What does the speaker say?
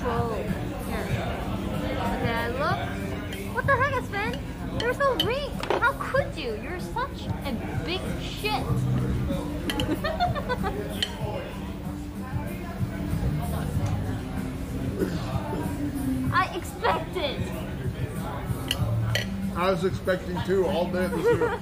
troll. Here. Okay, I look. What the heck, Esfand? There's no ring. How could you? You're such a big shit. I expected. I was expecting too all day this year.